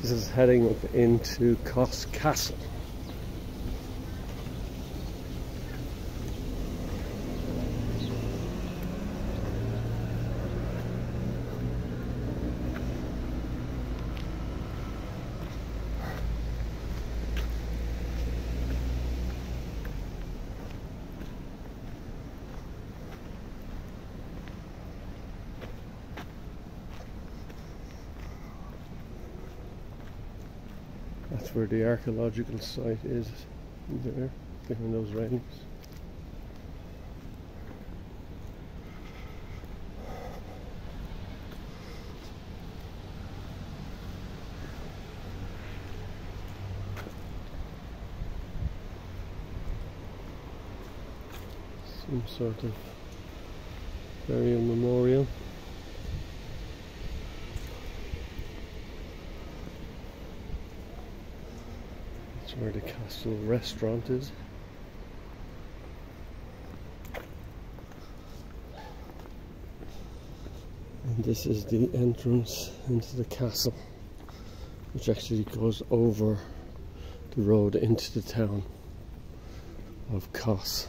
This is heading up into Kos Castle. That's where the archaeological site is there, behind those railings. Some sort of burial memorial. That's where the castle restaurant is. And this is the entrance into the castle, which actually goes over the road into the town of Kos.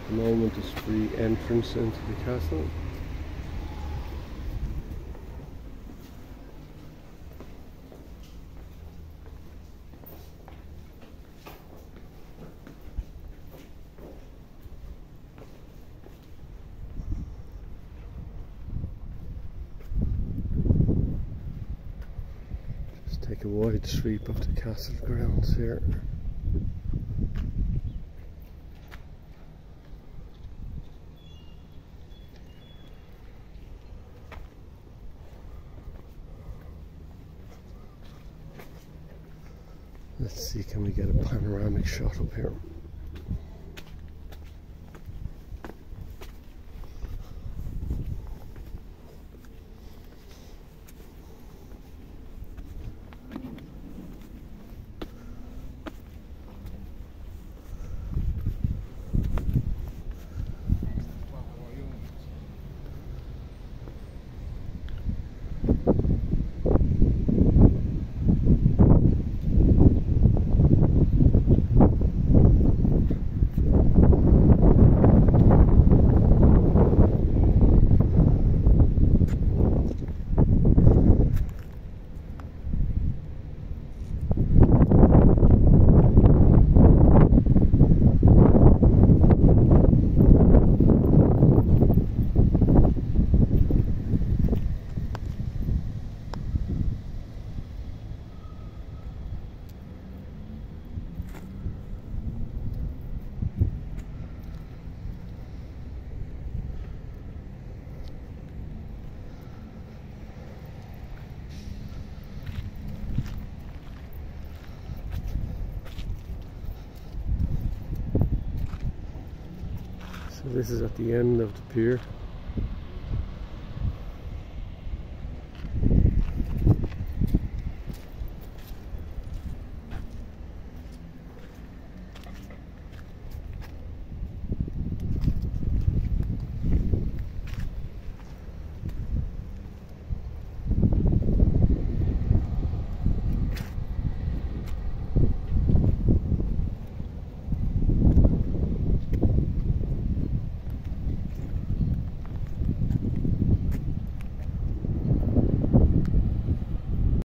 At the moment, is free entrance into the castle. Just take a wide sweep of the castle grounds here. Let's see, can we get a panoramic shot up here? This is at the end of the pier.